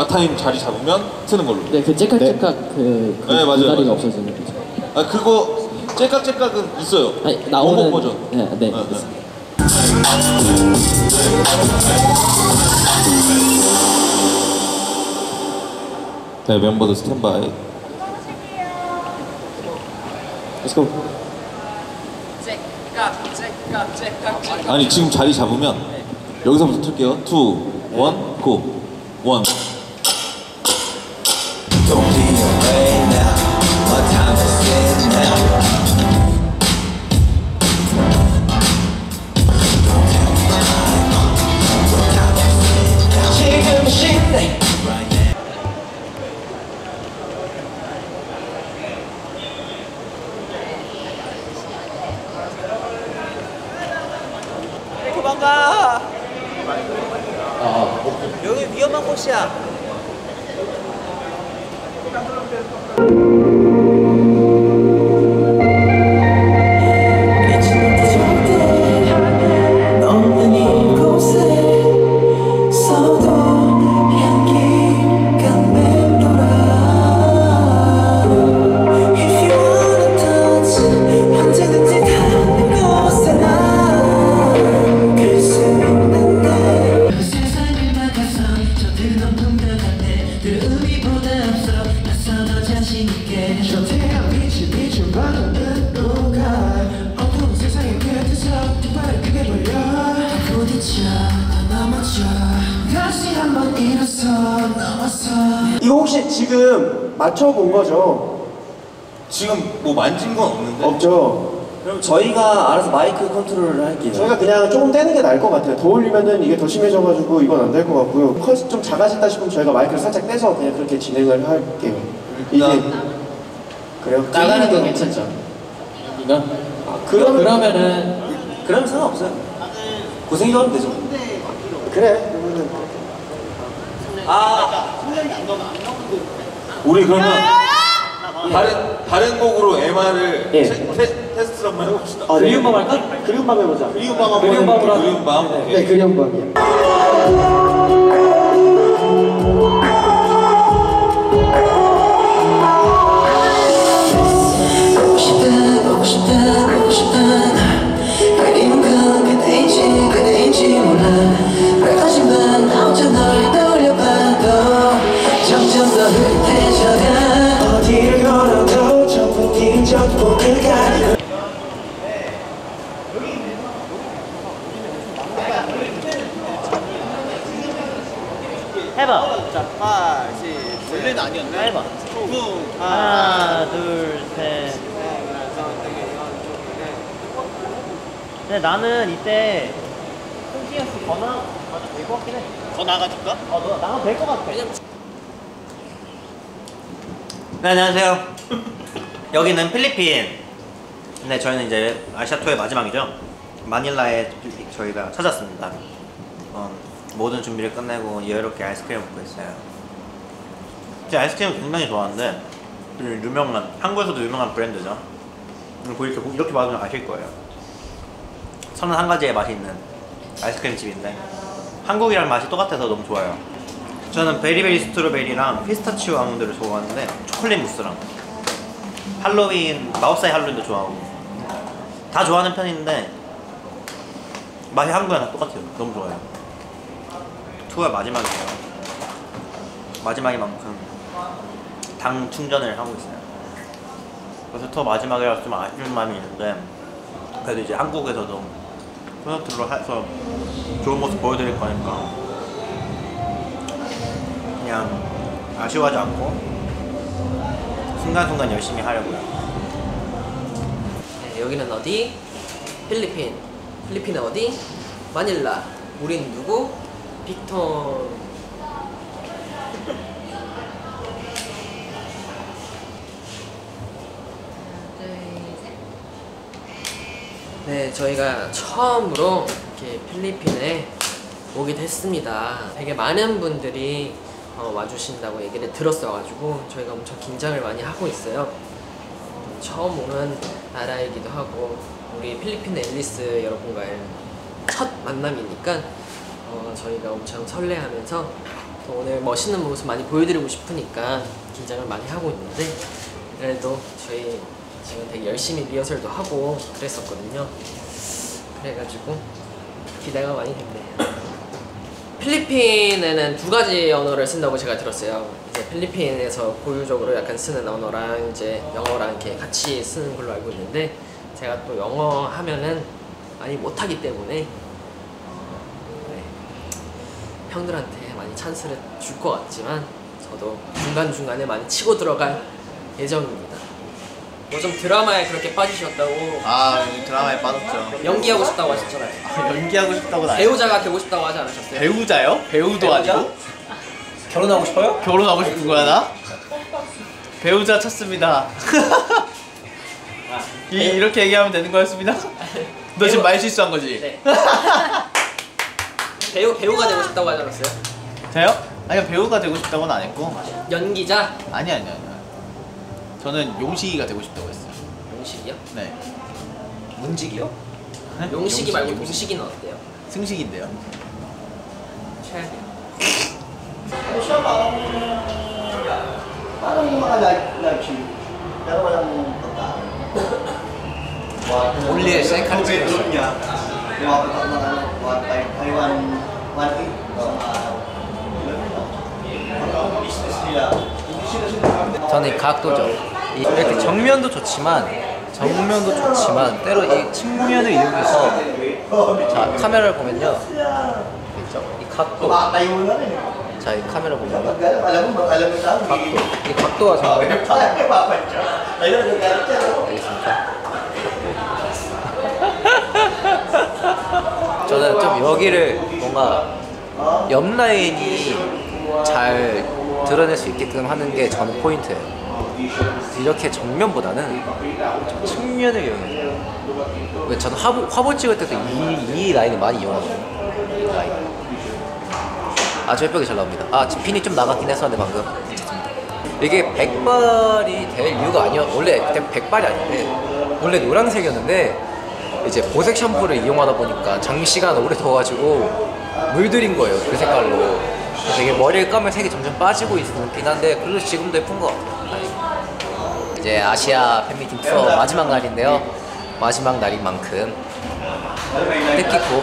What time 자리 잡으면 트는 걸로. 네, 그 째깍째깍 그, 그 네, 맞아요, 다리가 맞아요. 없어지는 거죠. 아 그거 째깍째깍은 있어요. 아니, 원곡 나오는 버전. 네, 네. 네, 네. 네 멤버들 스탠바이. Let's go. 아니 지금 자리 잡으면 여기서부터 틀게요. 2, 1, 고. 1. don't leave. 뭐 만진 건 없는데. 없죠. 그럼 저희가 알아서 마이크 컨트롤을 할게요. 저희가 그냥 조금 떼는 게 나을 것 같아요. 더 올리면은 이게 더 심해져가지고 이건 안 될 것 같고요. 컷이 좀 작아진다 싶으면 저희가 마이크를 살짝 떼서 그냥 그렇게 진행을 할게요. 이게 그래요? 나가는 건 괜찮죠? 여기가? 아, 그러면 그러면은 그러면 상관없어요. 고생 좀 하면 되죠. 그래. 그러면은 아, 우리 그러면 다른 다른 곡으로 MR을 예. 테스트를 한번 해봅시다. 아, 그리운 밤 할까? 그리운 밤 해보자. 그리운 밤 한번 그리운 밤으로 해볼게요. 그리운 밤. 오케이. 네, 그리운 밤이요. 보고 싶다 보고 싶다 보고 싶다 근데 나는 이때 콩티어스 더 나, 맞아, 될것 같긴 해. 더 나가줄까? 어, 너 나가도 될것 같아. 네 안녕하세요. 여기는 필리핀. 네 저희는 이제 아시아 투어의 마지막이죠. 마닐라에 저희가 찾았습니다. 어, 모든 준비를 끝내고 여유롭게 아이스크림 먹고 있어요. 제가 아이스크림 굉장히 좋아하는데 좀 유명한 한국에서도 유명한 브랜드죠. 그리고 이렇게 이렇게 봐주면 아실 거예요. 서른 한 가지의 맛이 있는 아이스크림 집인데 한국이랑 맛이 똑같아서 너무 좋아요. 저는 베리베리 스트로베리랑 피스타치오 아몬드를 좋아하는데 초콜릿 무스랑 할로윈 마법사의 할로윈도 좋아하고 다 좋아하는 편인데 맛이 한국이랑 다 똑같아요. 너무 좋아요. 투어 마지막이에요. 마지막이만큼 당 충전을 하고 있어요. 그래서 투어 마지막이라 좀 아쉬운 마음이 있는데 그래도 이제 한국에서도 콘서트로 해서 좋은 모습 보여드릴 거니까 그냥 아쉬워하지 않고 순간순간 열심히 하려고요. 네, 여기는 어디? 필리핀. 필리핀은 어디? 마닐라. 우린 누구? 빅톤. 네, 저희가 처음으로 이렇게 필리핀에 오게 됐습니다. 되게 많은 분들이 어, 와주신다고 얘기를 들었어가지고 저희가 엄청 긴장을 많이 하고 있어요. 처음 오는 나라이기도 하고 우리 필리핀 앨리스 여러분과의 첫 만남이니까 어, 저희가 엄청 설레하면서 또 오늘 멋있는 모습 많이 보여드리고 싶으니까 긴장을 많이 하고 있는데 그래도 저희 지금 되게 열심히 리허설도 하고 그랬었거든요. 그래가지고 기대가 많이 됐네요. 필리핀에는 두 가지 언어를 쓴다고 제가 들었어요. 이제 필리핀에서 고유적으로 약간 쓰는 언어랑 이제 영어랑 이렇게 같이 쓰는 걸로 알고 있는데 제가 또 영어 하면은 많이 못하기 때문에 네, 형들한테 많이 찬스를 줄 것 같지만 저도 중간 중간에 많이 치고 들어갈 예정입니다. 뭐좀 드라마에 그렇게 빠지셨다고 아 여기 드라마에 빠졌죠. 연기하고 싶다고 하셨잖아요. 연기하고 싶다고 나. 배우자가 되고 싶다고 하지 않으셨어요? 배우자요? 배우도 배우자? 아니고 결혼하고 싶어요? 결혼하고 싶은 거야 나? 배우자 찾습니다. 이, 이렇게 얘기하면 되는 거였습니다. 너 지금 말 실수한 거지? 네. 배우 배우가 되고 싶다고 하지 않았어요? 저요? 아니요 배우가 되고 싶다고는 안 했고 연기자 아니 아니 아니. 저는 용식이가 되고 싶다고 했어요. 용식이요? 네. 문직이요? 네? 용식이 말고 용식. 동식이는 어때요? 승식인데요. 최악이요. Ng ano, one five, ay one, one eight sa mga business nila. Hindi sila sinasabi. 저는 이 각도죠. 이- 이렇게 정면도 좋지만 정면도 좋지만 때로 이 측면을 이용해서 자 카메라를 보면요. 있죠? 이 각도. 자 이 카메라 보면 각도. 이 각도가 정말? 저는 좀 여기를 뭔가 옆 라인이 잘 드러낼 수 있게끔 하는 게 저는 포인트예요. 이렇게 정면보다는 좀 측면을 이용해요. 왜 저는 화보, 화보 찍을 때도 이, 이 라인을 많이 이용하거든요. 이 라인. 아주 예쁘게 잘 나옵니다. 아, 지금 핀이 좀 나갔긴 했었는데 방금. 괜찮습니다. 이게 백발이 될 이유가 아니었, 원래 그때 백발이 아닌데, 원래 노란색이었는데, 이제 보색 샴푸를 이용하다 보니까 장시간 오래 둬가지고 물들인 거예요, 그 색깔로. 그래서 이게 머리를 감면 색이 점점 빠지고 있긴 한데, 그래도 지금도 예쁜 것 같아요. 이제 아시아 팬미팅 투어 마지막 날인데요. 마지막 날인 만큼 뜻깊고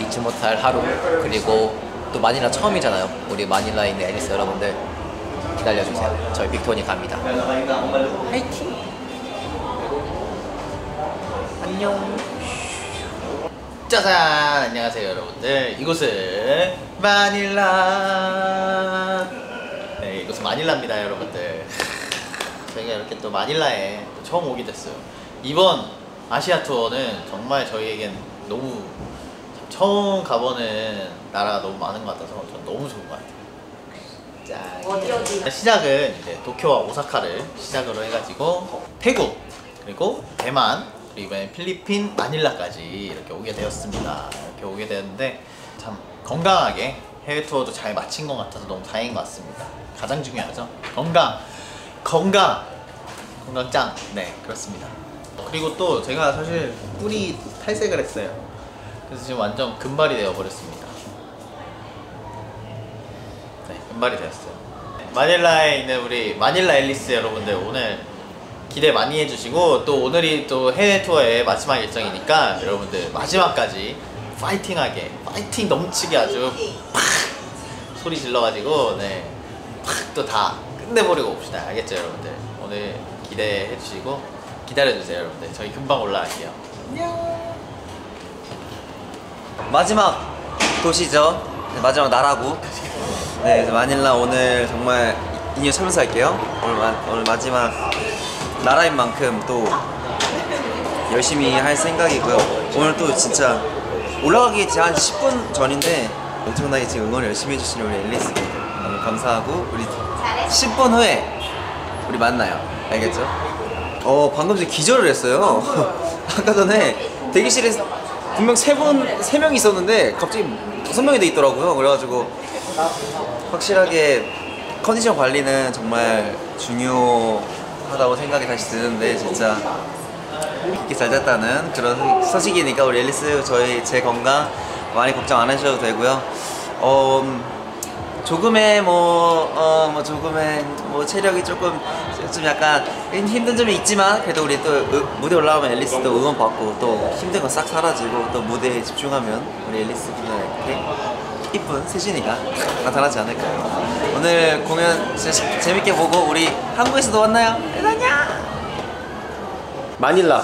잊지 못할 하루 그리고 또 마닐라 처음이잖아요. 우리 마닐라에 있는 애리스 여러분들 기다려주세요. 저희 빅톤이 갑니다. 화이팅! 안녕. 짜잔! 안녕하세요 여러분들. 이곳은 마닐라. 네 이곳은 마닐라입니다 여러분들 저희가 이렇게 또 마닐라에 또 처음 오게 됐어요 이번 아시아 투어는 정말 저희에겐 너무 처음 가보는 나라가 너무 많은 것 같아서 전 너무 좋은 것 같아요 짠. 시작은 이제 도쿄와 오사카를 시작으로 해가지고 태국 그리고 대만 그리고 이번에 필리핀 마닐라까지 이렇게 오게 되었습니다. 이렇게 오게 되었는데 참 건강하게 해외 투어도 잘 마친 것 같아서 너무 다행인 것 같습니다. 가장 중요하죠. 건강, 건강, 건강 짱. 네 그렇습니다. 그리고 또 제가 사실 뿌리 탈색을 했어요. 그래서 지금 완전 금발이 되어 버렸습니다. 네, 금발이 되었어요. 마닐라에 있는 우리 마닐라 앨리스 여러분들 오늘 기대 많이 해주시고 또 오늘이 또 해외 투어의 마지막 일정이니까 여러분들 마지막까지 파이팅하게 파이팅 넘치게 아주 팍 소리 질러가지고 네 팍 또 다 끝내버리고 옵시다 알겠죠 여러분들 오늘 기대해 주시고 기다려주세요 여러분들 저희 금방 올라갈게요 마지막 도시죠. 네, 마지막 나라고. 네, 마닐라 오늘 정말 인유 참여할게요. 오늘, 마, 오늘 마지막 나라인 만큼 또 열심히 할 생각이고요. 오늘 또 진짜 올라가기 한 10분 전인데 엄청나게 지금 응원 열심히 해주시는 우리 앨리스 너무 감사하고 우리 10분 후에 우리 만나요. 알겠죠? 어 방금 전에 기절을 했어요. 아까 전에 대기실에 분명 세 분, 세 명 있었는데 갑자기 다섯 명이 돼 있더라고요. 그래가지고 확실하게 컨디션 관리는 정말 중요하다고 생각이 다시 드는데 진짜 이렇게 잘 됐다는 그런 소식이니까 우리 앨리스 저희 제 건강 많이 걱정 안 하셔도 되고요. 어, 음, 조금의 뭐, 어, 뭐 조금의 뭐 체력이 조금 좀 약간 힘든 점이 있지만 그래도 우리 또 으- 무대 올라오면 앨리스 또 응원 받고 또 힘든 거 싹 사라지고 또 무대에 집중하면 우리 앨리스 분들에게 이쁜 세진이가 나타나지 않을까요? 오늘 공연 진짜 재- 재밌게 보고 우리 한국에서도 왔나요? 마닐라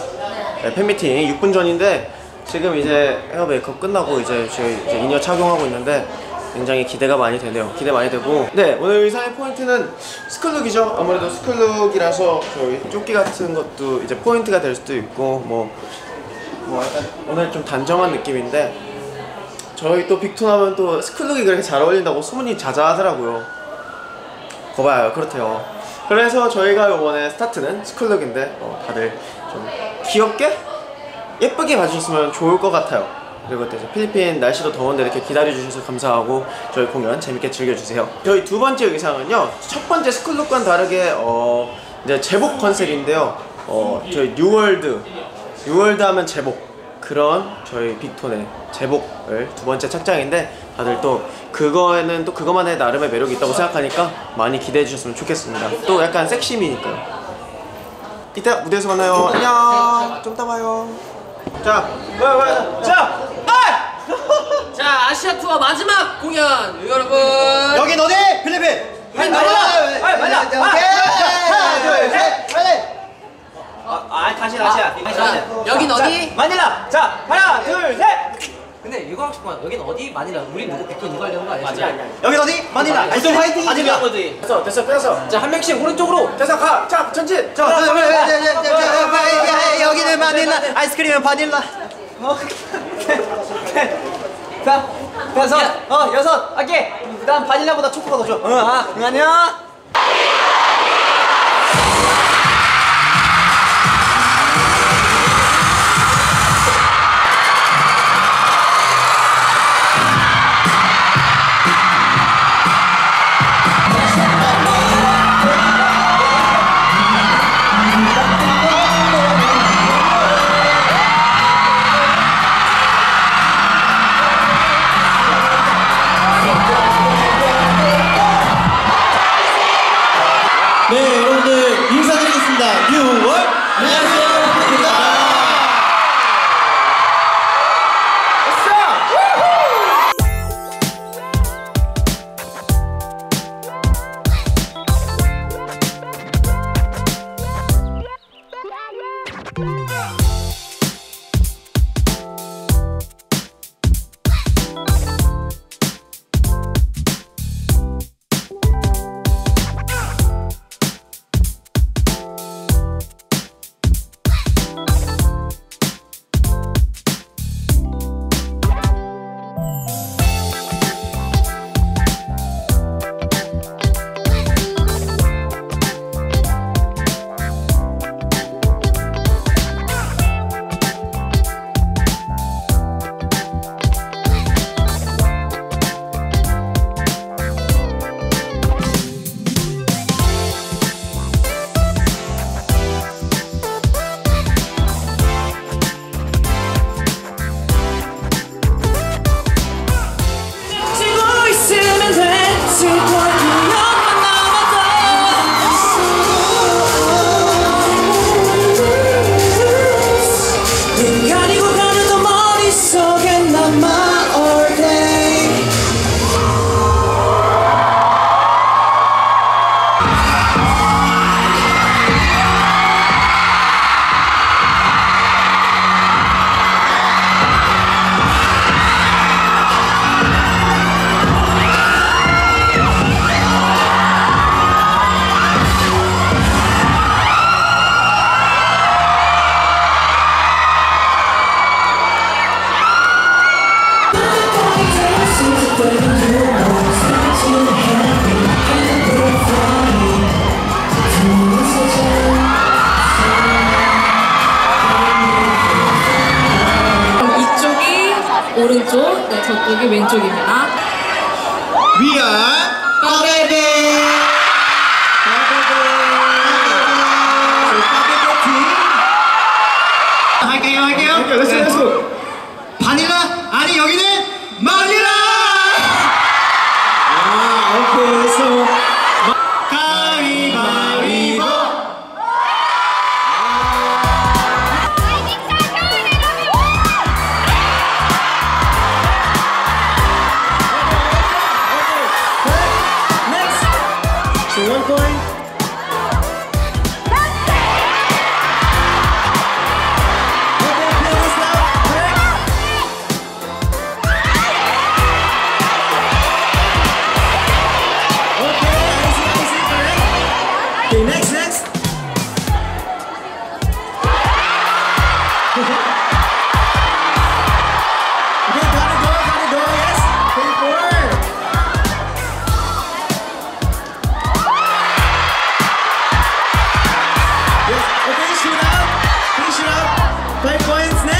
네, 팬미팅 6분 전인데 지금 이제 헤어 메이크업 끝나고 이제 저희 이제 in-ear 착용하고 있는데 굉장히 기대가 많이 되네요. 기대 많이 되고 네 오늘 의상의 포인트는 school look이죠. 아무래도 school look이라서 저희 조끼 같은 것도 이제 포인트가 될 수도 있고 뭐, 뭐 오늘 좀 단정한 느낌인데 저희 또 빅톤 하면 또 school look이 그렇게 잘 어울린다고 소문이 자자하더라고요. 거봐요 그렇대요 그래서 저희가 이번에 스타트는 school look인데 어, 다들 좀 귀엽게 예쁘게 봐주셨으면 좋을 것 같아요 그리고 필리핀 날씨도 더운데 이렇게 기다려주셔서 감사하고 저희 공연 재밌게 즐겨주세요 저희 두 번째 의상은요 첫 번째 school look과는 다르게 어, 이제 제복 컨셉인데요 어, 저희 New World New World 하면 제복 그런 저희 빅톤의 제복을 두 번째 착장인데 다들 또 그거에는 또 그것만의 나름의 매력이 있다고 생각하니까 많이 기대해 주셨으면 좋겠습니다. 또 약간 섹시미니까요. 이따 무대에서 만나요. 안녕. 좀 이따 봐요. 자. 자, 아! 자 아시아 투어 마지막 공연 여러분 여기 너네 필리핀 빨리 말라 빨리 말라 오케이 하나 둘셋 빨리 아 다시 다시 다시 여긴 어디 마닐라 자 하나 둘셋 근데 이거 하고 싶어 여긴 어디 마닐라 우리 누구 백도 누가 하려는 거 아니야 맞아 여긴 어디 마닐라 무슨 화이팅 아니야 됐어 됐어 끝났어 자한 명씩 오른쪽으로 됐어 가자 전진 자 여기는 마닐라 아이스크림은 바닐라 오케이 다섯 어 여섯 오케이. 난 바닐라보다 초코가 더 좋아. 응, 아, 응, 안녕. 저쪽이 왼쪽입니다. Push up. Play points now.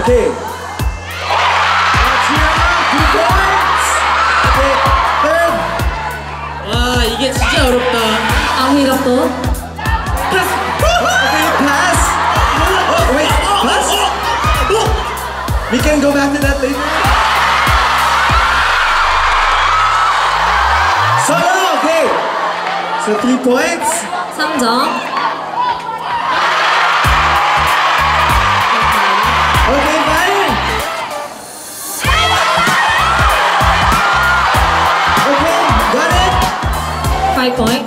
오케이. 와 이게 진짜 어렵다. 아미라또. 패스. 오케이 패스. 오케이 패스. We can go back to that later. So, okay. So three points. 3점. 5 points.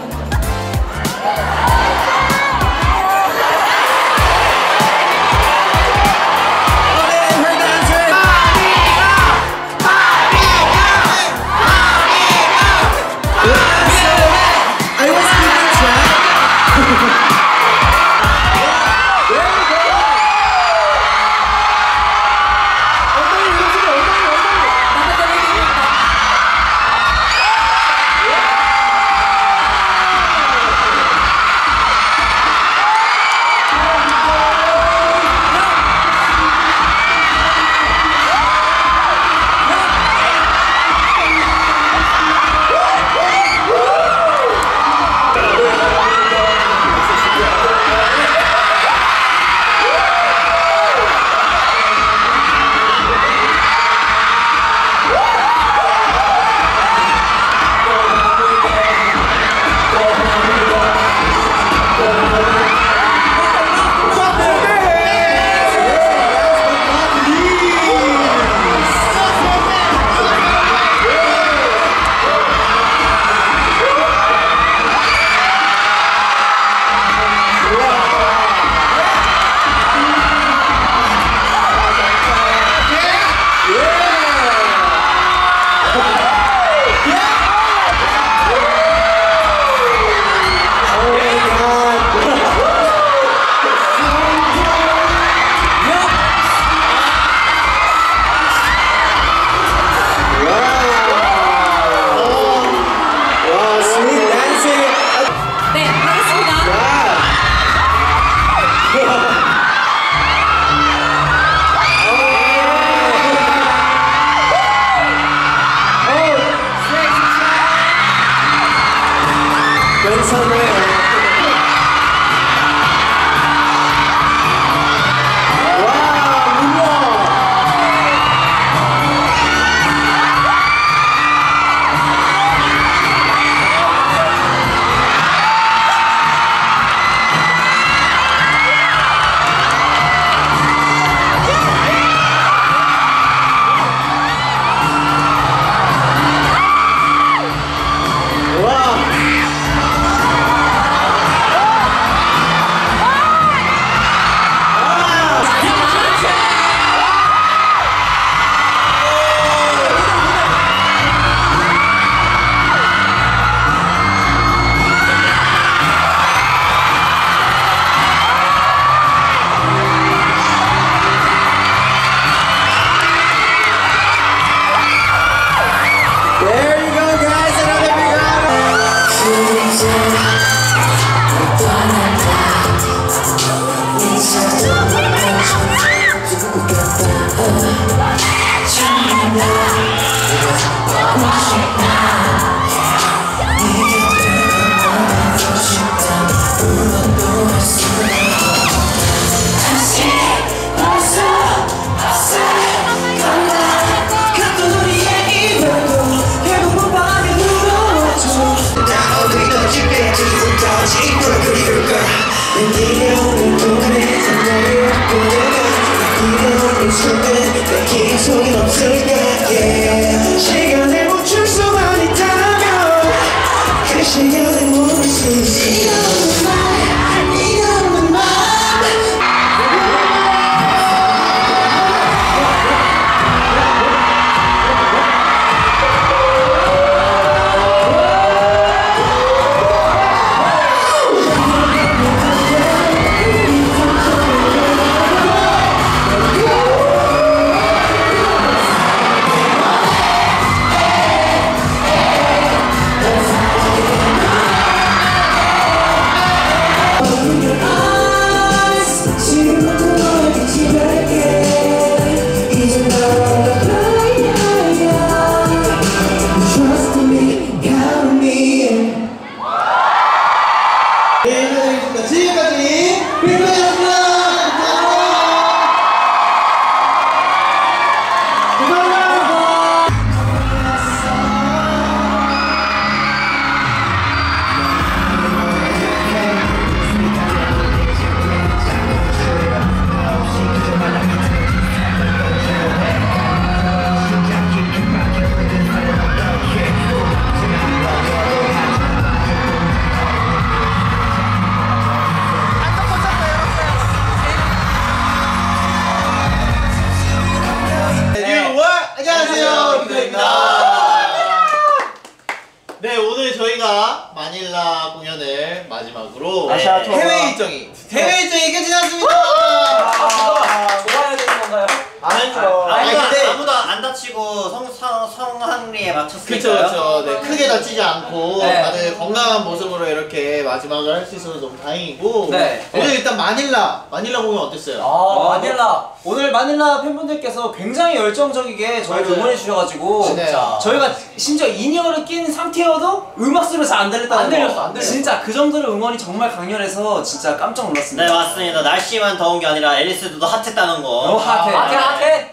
마지막을 할 수 있어서 너무 다행이고 네. 오늘 일단 마닐라 마닐라 공연 어땠어요? 아, 마닐라. 오늘 마닐라 팬분들께서 굉장히 열정적이게 저희를 맞아요. 응원해 주셔가지고 진짜. 저희가 심지어 in-ear를 낀 상태여도 음악 소리가 잘안 들렸다는 안 거. 들렸어, 안 들렸어. 진짜 그 정도로 응원이 정말 강렬해서 진짜 깜짝 놀랐습니다. 네 맞습니다. 날씨만 더운 게 아니라 앨리스도 핫했다는 거. 어, 핫해. 핫해, 핫해.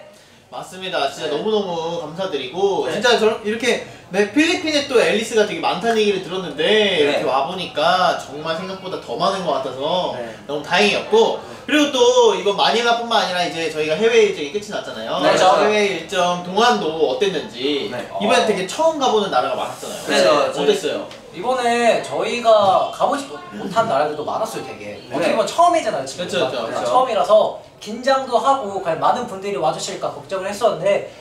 맞습니다. 진짜 너무너무 감사드리고 진짜 저 이렇게 네, 필리핀에 또 앨리스가 되게 많다는 얘기를 들었는데 이렇게 와 보니까 정말 생각보다 더 많은 것 같아서 네. 너무 다행이었고 그리고 또 이번 마닐라뿐만 아니라 이제 저희가 해외 일정이 끝이 났잖아요. 네, 그래서 맞아요. 해외 일정 동안도 어땠는지 네. 이번에 되게 처음 가보는 나라가 많았잖아요. 네, 네, 저희- 어땠어요? 이번에 저희가 가보지 못한 나라들도 많았어요, 되게. 어떻게 보면 처음이잖아요, 지금. 그러니까 그쵸. 처음이라서 긴장도 하고 그냥 많은 분들이 와주실까 걱정을 했었는데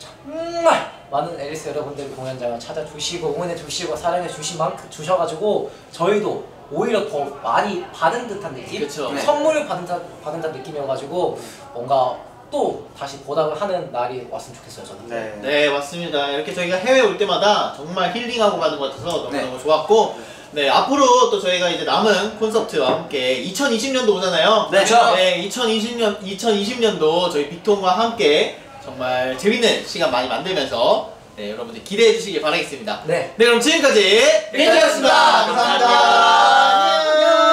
정말 많은 앨리스 여러분들이 공연장을 찾아주시고 응원해 주시고 사랑해 주신 만큼 주셔가지고 저희도 오히려 더 많이 받은 듯한 느낌? 그쵸. 네. 선물을 받은 듯한, 받은 듯한 느낌이어가지고 뭔가 또 다시 보답을 하는 날이 왔으면 좋겠어요, 저는. 네. 네 맞습니다. 이렇게 저희가 해외 올 때마다 정말 힐링하고 가는 것 같아서 너무너무 좋았고 네 앞으로 또 저희가 이제 남은 콘서트와 함께 2020년도 오잖아요. 네. 네 2020년 2020년도 저희 빅톤과 함께 정말 재밌는 시간 많이 만들면서 네 여러분들 기대해 주시길 바라겠습니다. 네. 네 그럼 지금까지 민트였습니다. 감사합니다.